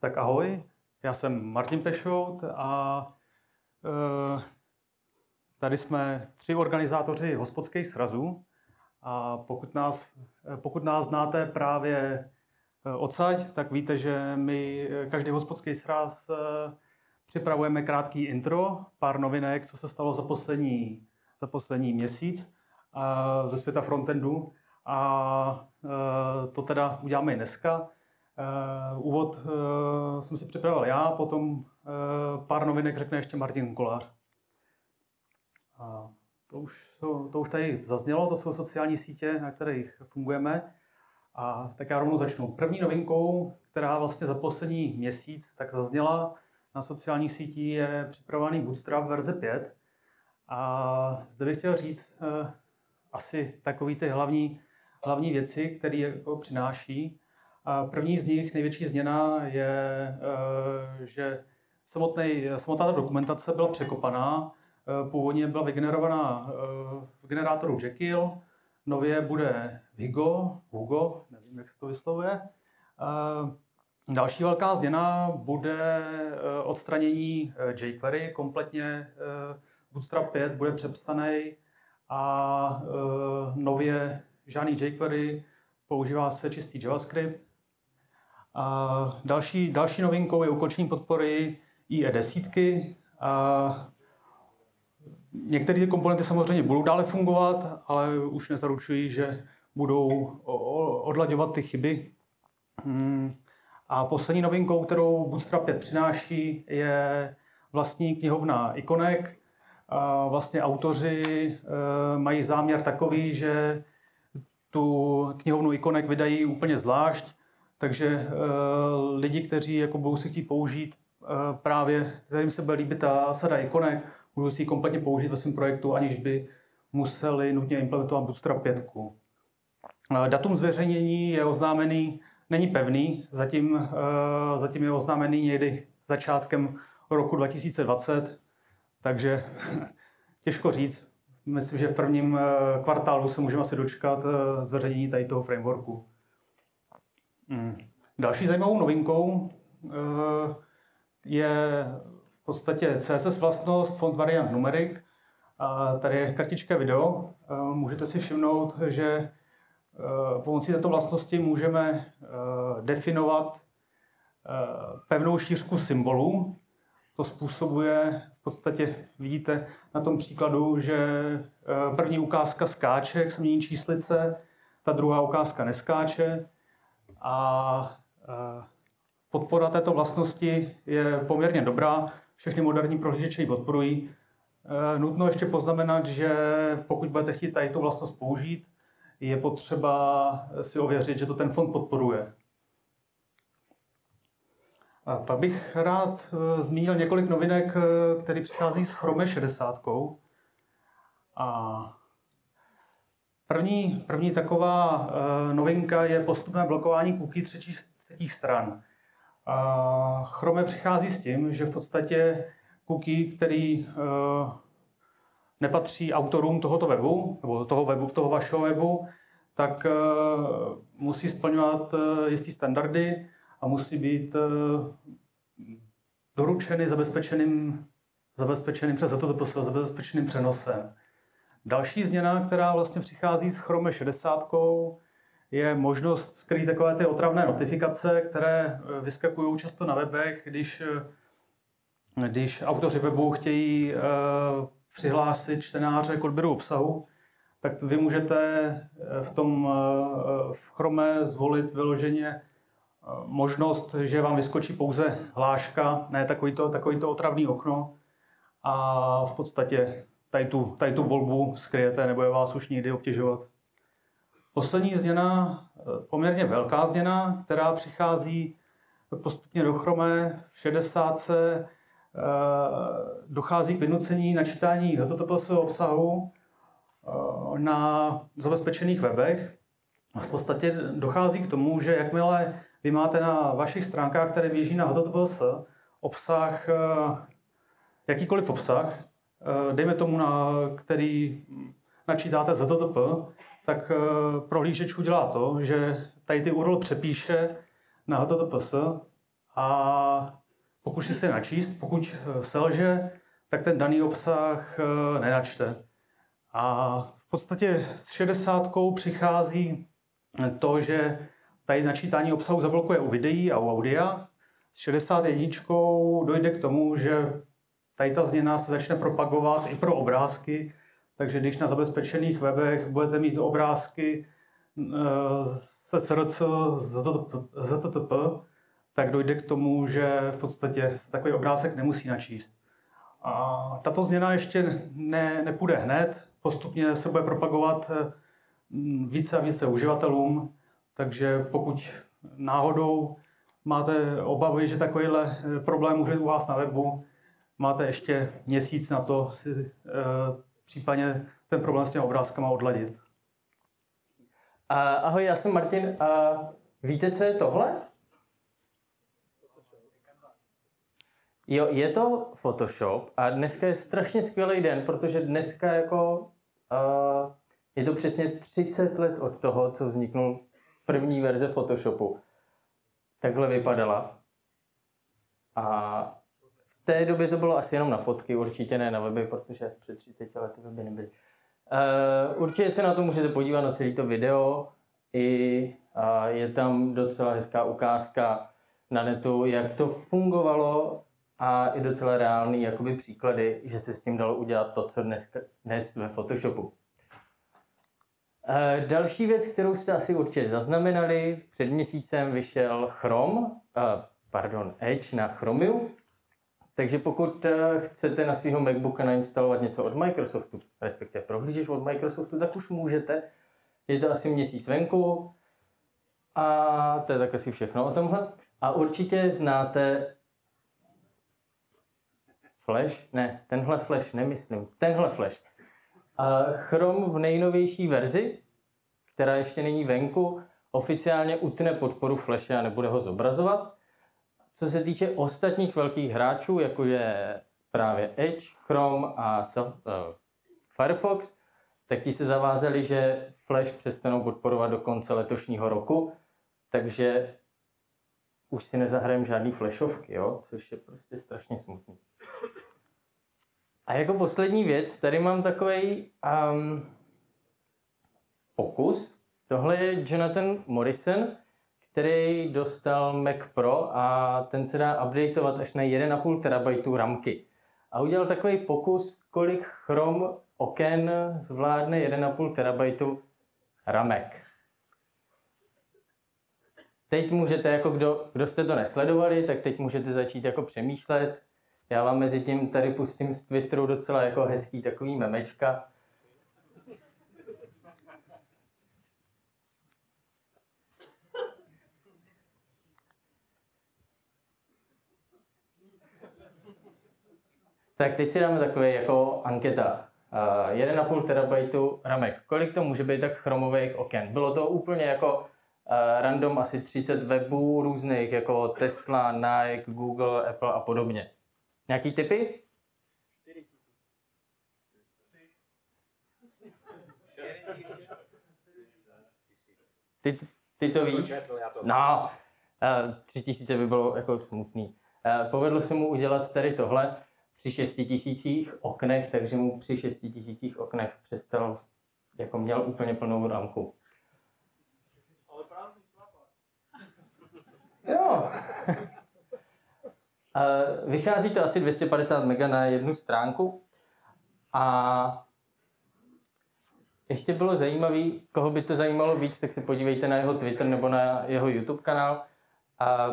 Tak ahoj, já jsem Martin Pešout a e, tady jsme tři organizátoři hospodských srazů. A pokud nás, pokud nás znáte právě e, odsaď, tak víte, že my každý hospodský sraz e, připravujeme krátký intro, pár novinek, co se stalo za poslední, za poslední měsíc ze světa frontendu. A e, to teda uděláme i dneska. Uh, úvod uh, jsem si připravil já, potom uh, pár novinek řekne ještě Martin Kolář. A to už, to, to už tady zaznělo, to jsou sociální sítě, na kterých fungujeme. A tak já rovnou začnu. První novinkou, která vlastně za poslední měsíc tak zazněla na sociálních sítích, je připravovaný Bootstrap verze 5. A zde bych chtěl říct uh, asi takový ty hlavní, hlavní věci, které jako přináší. První z nich, největší změna, je, eh, že samotný, samotná dokumentace byla překopaná. Eh, původně byla vygenerovaná eh, v generátoru Jekyll, nově bude Vigo, Hugo, nevím, jak se to vyslovuje. Další velká změna bude odstranění jQuery, kompletně Bootstrap 5 bude přepsaný a nově žádný jQuery, používá se čistý JavaScript a další, další novinkou je ukončení podpory IE desítky. A některé ty komponenty samozřejmě budou dále fungovat, ale už nezaručují, že budou odlaďovat ty chyby. Hmm. A poslední novinkou, kterou Bootstrap 5 přináší, je vlastní knihovna Ikonek. A vlastně autoři e, mají záměr takový, že tu knihovnu Ikonek vydají úplně zvlášť, takže uh, lidi, kteří jako budou si chtít použít uh, právě, kterým se bude líbit ta sada ikonek, budou si ji kompletně použít ve svém projektu, aniž by museli nutně implementovat Bootstrap 5. Uh, eh, datum zveřejnění je oznámený, není pevný, zatím, zatím je oznámený někdy začátkem roku 2020, takže těžko říct. Myslím, že v prvním kvartálu se můžeme asi dočkat zveřejnění tady toho frameworku. Hmm. Další zajímavou novinkou eh, je v podstatě CSS vlastnost, font variant numeric. A tady je kartička video. Eh, můžete si všimnout, že eh, pomocí této vlastnosti můžeme definovat pevnou šířku symbolů. To způsobuje, v podstatě vidíte na tom příkladu, že první ukázka skáče, jak se mění číslice, ta druhá ukázka neskáče a podpora této vlastnosti je poměrně dobrá. Všechny moderní prohlížeče ji podporují. E, nutno ještě poznamenat, že pokud budete chtít tady tu vlastnost použít, je potřeba si ověřit, že to ten fond podporuje. A pak bych rád e, zmínil několik novinek, e, které přichází s Chrome 60. A První, první taková uh, novinka je postupné blokování cookie třetích, třetích stran. Uh, Chrome přichází s tím, že v podstatě cookie, který uh, nepatří autorům tohoto webu, nebo toho webu, v toho vašeho webu, tak uh, musí splňovat uh, jistý standardy a musí být uh, doručeny zabezpečeným, zabezpečeným přes to zabezpečeným přenosem. Další změna, která vlastně přichází s Chrome 60, je možnost skrýt takové ty otravné notifikace, které eh, vyskakují často na webech, když, eh, když autoři webu chtějí uh, přihlásit čtenáře k odběru obsahu, tak vy můžete v tom v Chrome zvolit vyloženě možnost, že vám vyskočí pouze hláška, ne takovýto, takovýto otravný okno a v podstatě tady tu, tady tu volbu skryjete, nebo je vás už nikdy obtěžovat. Poslední změna, eh, poměrně velká změna, která přichází postupně do Chrome v 60. Eh, dochází k vynucení načítání HTTPS obsahu eh, na zabezpečených webech. V podstatě dochází k tomu, že jakmile vy máte na vašich stránkách, které běží na HTTPS, obsah, jakýkoliv obsah, Eh, dejme tomu, na který načítáte ZTTP, tak eh, prohlížeč udělá to, že tady ty URL přepíše na HTTPS a pokusí se načíst. Pokud selže, tak ten daný obsah nenačte. A v podstatě s 60 přichází to, že tady načítání obsahu zablokuje u videí a u audia. S 61 dojde k tomu, že tady ta změna se začne propagovat i pro obrázky, takže když na zabezpečených webech budete mít obrázky eh, se SRC, ZTTP, tak dojde k tomu, že v podstatě takový obrázek nemusí načíst. A tato změna ještě ne, nepůjde hned, postupně se bude propagovat eh, více a více uživatelům, takže pokud náhodou máte obavy, že takovýhle eh, problém může u vás na webu, máte ještě měsíc na to si uh, případně ten problém s těmi obrázkama odladit. ahoj, já jsem Martin. A víte, co je tohle? Jo, je to Photoshop a dneska je strašně skvělý den, protože dneska jako uh, je to přesně 30 let od toho, co vzniknul první verze Photoshopu. Takhle vypadala. A té době to bylo asi jenom na fotky, určitě ne na weby, protože před 30 lety weby nebyly. Uh, určitě se na to můžete podívat na celé to video. I uh, je tam docela hezká ukázka na netu, jak to fungovalo a i docela reálný jakoby příklady, že se s tím dalo udělat to, co dnes, dnes ve Photoshopu. E, další věc, kterou jste asi určitě zaznamenali, před měsícem vyšel Chrome, e, pardon, Edge na Chromium, takže pokud e, chcete na svého MacBooka nainstalovat něco od Microsoftu, respektive prohlížeš od Microsoftu, tak už můžete. Je to asi měsíc venku a to je tak asi všechno o tomhle. A určitě znáte Flash? Ne, tenhle Flash nemyslím. Tenhle Flash. Chrome v nejnovější verzi, která ještě není venku, oficiálně utne podporu Flashe a nebude ho zobrazovat. Co se týče ostatních velkých hráčů, jako je právě Edge, Chrome a uh, Firefox, tak ti se zavázali, že Flash přestanou podporovat do konce letošního roku, takže už si nezahrajeme žádný flashovky, jo? což je prostě strašně smutný. A jako poslední věc, tady mám takový um, pokus. Tohle je Jonathan Morrison, který dostal Mac Pro a ten se dá updateovat až na 1,5 terabajtu ramky. A udělal takový pokus, kolik Chrome oken zvládne 1,5 terabajtu ramek. Teď můžete, jako kdo, kdo jste to nesledovali, tak teď můžete začít jako přemýšlet, já vám mezi tím tady pustím z Twitteru docela jako hezký takový memečka. Tak teď si dáme takové jako anketa. Uh, 1,5 terabajtu ramek. Kolik to může být tak chromových oken? Bylo to úplně jako uh, random asi 30 webů různých, jako Tesla, Nike, Google, Apple a podobně. Nějaký typy? Ty, ty to víš? No, eh, tři tisíce by bylo jako smutný. Eh, povedlo se mu udělat tady tohle při šesti tisících oknech, takže mu při šesti tisících oknech přestal, jako měl úplně plnou rámku. Jo. Vychází to asi 250 MB na jednu stránku a ještě bylo zajímavé, koho by to zajímalo víc, tak se podívejte na jeho Twitter nebo na jeho YouTube kanál. A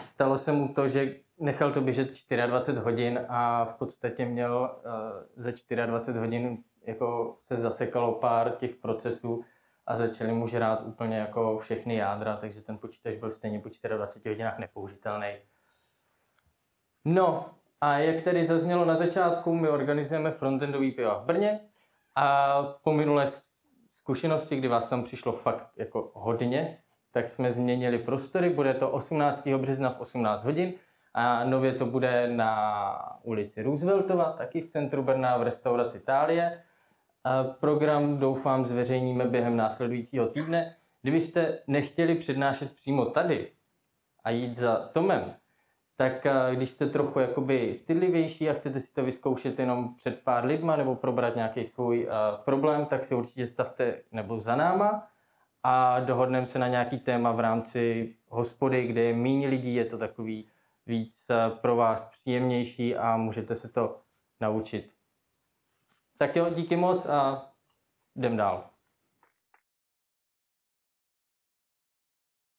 stalo se mu to, že nechal to běžet 24 hodin a v podstatě měl uh, za 24 hodin jako se zasekalo pár těch procesů a začali mu žrát úplně jako všechny jádra, takže ten počítač byl stejně po 24 hodinách nepoužitelný. No a jak tedy zaznělo na začátku, my organizujeme frontendový piva v Brně a po minulé zkušenosti, kdy vás tam přišlo fakt jako hodně, tak jsme změnili prostory. Bude to 18. března v 18 hodin a nově to bude na ulici Rooseveltova, taky v centru Brna v restauraci Tálie. A program doufám zveřejníme během následujícího týdne. Kdybyste nechtěli přednášet přímo tady, a jít za Tomem, tak eh, když jste trochu jakoby stydlivější a chcete si to vyzkoušet jenom před pár lidma nebo probrat nějaký svůj uh, problém, tak si určitě stavte nebo za náma a dohodneme se na nějaký téma v rámci hospody, kde je méně lidí, je to takový víc uh, pro vás příjemnější a můžete se to naučit. Tak jo, díky moc a jdem dál.